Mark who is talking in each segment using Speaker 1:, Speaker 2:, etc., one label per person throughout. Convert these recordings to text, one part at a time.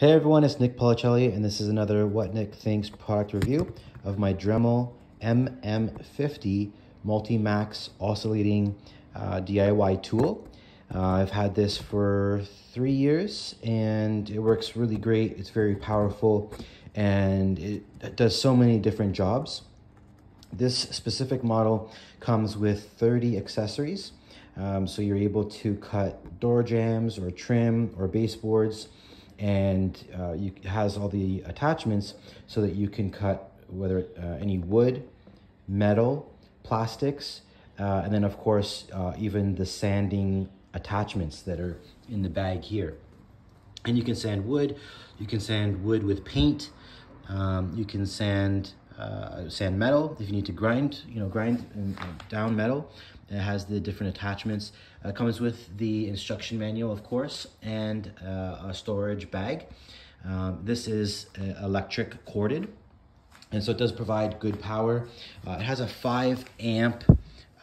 Speaker 1: Hey everyone, it's Nick Policelli, and this is another What Nick Thinks product review of my Dremel MM50 Multi-Max Oscillating uh, DIY tool. Uh, I've had this for three years and it works really great. It's very powerful and it does so many different jobs. This specific model comes with 30 accessories. Um, so you're able to cut door jambs or trim or baseboards and uh, you, it has all the attachments so that you can cut whether uh, any wood, metal, plastics, uh, and then of course uh, even the sanding attachments that are in the bag here. And you can sand wood, you can sand wood with paint, um, you can sand uh, sand metal if you need to grind, you know, grind and, down metal. It has the different attachments. Uh, comes with the instruction manual, of course, and uh, a storage bag. Um, this is uh, electric corded, and so it does provide good power. Uh, it has a 5 amp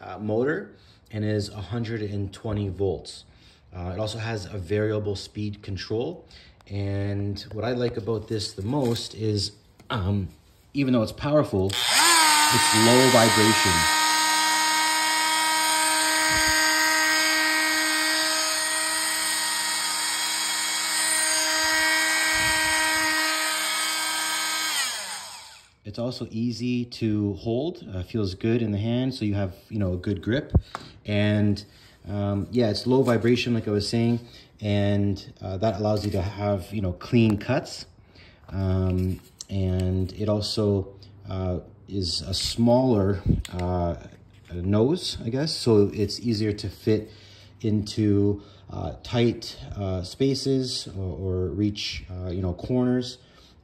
Speaker 1: uh, motor and is 120 volts. It also has a variable speed control. And what I like about this the most is um, even though it's powerful, it's low vibration. It's also easy to hold, uh, feels good in the hand, so you have, you know, a good grip. And um, yeah, it's low vibration, like I was saying, and uh, that allows you to have, you know, clean cuts. Um, and it also uh, is a smaller uh, nose, I guess, so it's easier to fit into uh, tight uh, spaces or, or reach, uh, you know, corners.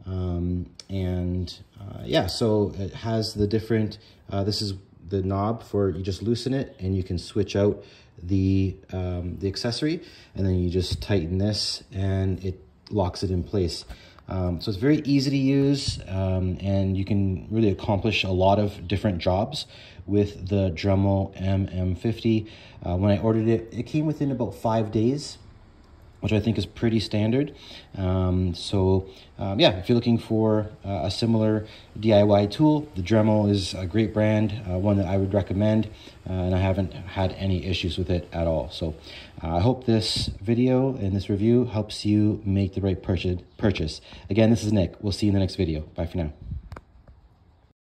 Speaker 1: Um, and uh, yeah, so it has the different, this is the knob for, you just loosen it and you can switch out the, um, the accessory and then you just tighten this and it locks it in place. Um, so it's very easy to use um, and you can really accomplish a lot of different jobs with the Dremel MM50. Uh, when I ordered it, it came within about five days which I think is pretty standard. Um, so um, yeah, if you're looking for uh, a similar DIY tool, the Dremel is a great brand, uh, one that I would recommend, uh, and I haven't had any issues with it at all. So uh, I hope this video and this review helps you make the right purchase. Again, this is Nick. We'll see you in the next video. Bye for now.